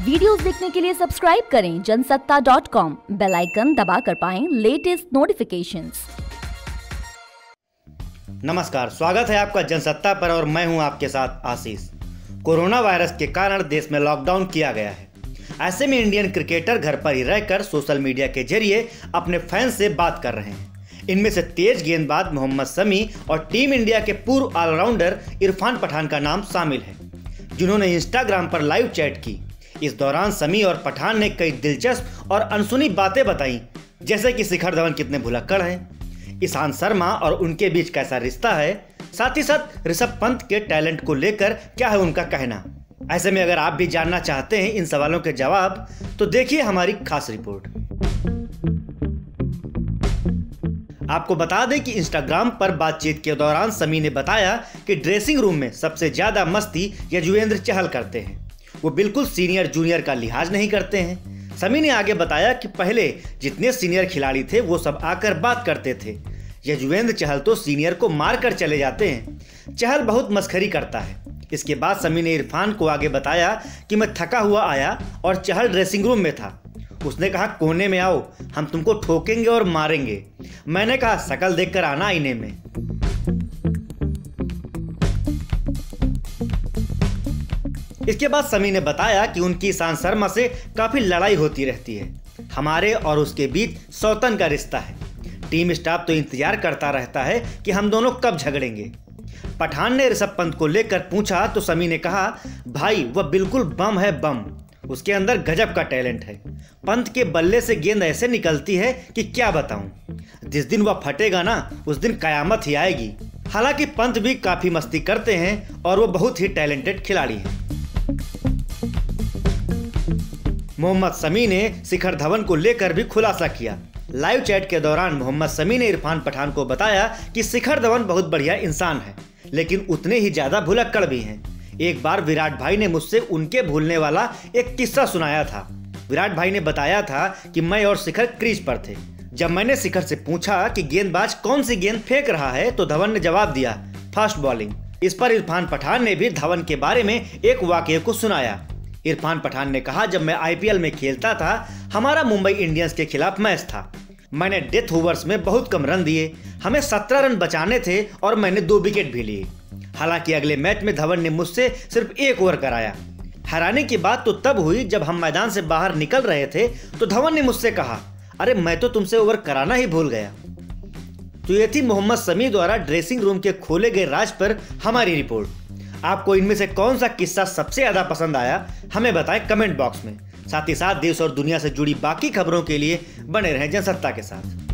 Videos देखने के लिए सब्सक्राइब करें जनसत्ता डॉट कॉम बेलाइकन दबा कर पाए लेटेस्ट नोटिफिकेशन नमस्कार, स्वागत है आपका जनसत्ता पर और मैं हूँ आपके साथ आशीष। कोरोना वायरस के कारण देश में लॉकडाउन किया गया है। ऐसे में इंडियन क्रिकेटर घर पर ही रहकर सोशल मीडिया के ज़रिए अपने फैंस से बात कर रहे हैं। इनमें से तेज गेंदबाज मोहम्मद समी और टीम इंडिया के पूर्व ऑलराउंडर इरफान पठान का नाम शामिल है, जिन्होंने इंस्टाग्राम पर लाइव चैट की। इस दौरान समी और पठान ने कई दिलचस्प और अनसुनी बातें बताई, जैसे कि शिखर धवन कितने भुलक्कड़ हैं, ईशान शर्मा और उनके बीच कैसा रिश्ता है, साथ ही साथ ऋषभ पंत के टैलेंट को लेकर क्या है उनका कहना। ऐसे में अगर आप भी जानना चाहते हैं इन सवालों के जवाब तो देखिए हमारी खास रिपोर्ट। आपको बता दें कि इंस्टाग्राम पर बातचीत के दौरान समी ने बताया कि ड्रेसिंग रूम में सबसे ज़्यादा मस्ती यजुवेंद्र चहल करते हैं। वो बिल्कुल सीनियर जूनियर का लिहाज नहीं करते हैं। समी ने आगे बताया कि पहले जितने सीनियर खिलाड़ी थे, वो सब आकर बात करते थे। यजुवेंद्र चहल तो सीनियर को मार कर चले जाते हैं। चहल बहुत मस्खरी करता है। इसके बाद समी ने इरफान को आगे बताया कि मैं थका हुआ आया और चहल ड्रेसिंग रूम में था। उसने कहा, कोने में आओ, हम तुमको ठोकेंगे और मारेंगे। मैंने कहा, शकल देखकर आना आईने में। इसके बाद समी ने बताया कि उनकी ईशान शर्मा से काफ़ी लड़ाई होती रहती है। हमारे और उसके बीच सौतन का रिश्ता है। टीम स्टाफ तो इंतज़ार करता रहता है कि हम दोनों कब झगड़ेंगे। पठान ने ऋषभ पंत को लेकर पूछा तो समी ने कहा, भाई, वह बिल्कुल बम है बम। उसके अंदर गजब का टैलेंट है। पंत के बल्ले से गेंद ऐसे निकलती है कि क्या बताऊँ। जिस दिन वह फटेगा ना, उस दिन कयामत ही आएगी। हालाँकि पंत भी काफ़ी मस्ती करते हैं और वो बहुत ही टैलेंटेड खिलाड़ी हैं। मोहम्मद समी ने शिखर धवन को लेकर भी खुलासा किया। लाइव चैट के दौरान मोहम्मद समी ने इरफान पठान को बताया कि शिखर धवन बहुत बढ़िया इंसान है, लेकिन उतने ही ज़्यादा भुलक्कड़ भी हैं। एक बार विराट भाई ने मुझसे उनके भूलने वाला एक किस्सा सुनाया था। विराट भाई ने बताया था कि मैं और शिखर क्रीज पर थे। जब मैंने शिखर से पूछा कि गेंदबाज कौन सी गेंद फेंक रहा है तो धवन ने जवाब दिया, फास्ट बॉलिंग। इस पर इरफान पठान ने भी धवन के बारे में एक वाक्य को सुनाया। इरफान पठान ने कहा, जब मैं आईपीएल में खेलता था, हमारा मुंबई इंडियंस के खिलाफ मैच था। मैंने डेथ ओवर्स में बहुत कम रन दिए, हमें सत्रह रन बचाने थे और मैंने दो विकेट भी लिए। हालाँकि अगले मैच में धवन ने मुझसे सिर्फ़ एक ओवर कराया। हैरानी की बात तो तब हुई जब हम मैदान से बाहर निकल रहे थे तो धवन ने मुझसे कहा, अरे, मैं तो तुमसे ओवर कराना ही भूल गया। तो ये थी मोहम्मद समी द्वारा ड्रेसिंग रूम के खोले गए राज पर हमारी रिपोर्ट। आपको इनमें से कौन सा किस्सा सबसे ज़्यादा पसंद आया, हमें बताएँ कमेंट बॉक्स में। साथ ही साथ देश और दुनिया से जुड़ी बाकी खबरों के लिए बने रहें जनसत्ता के साथ।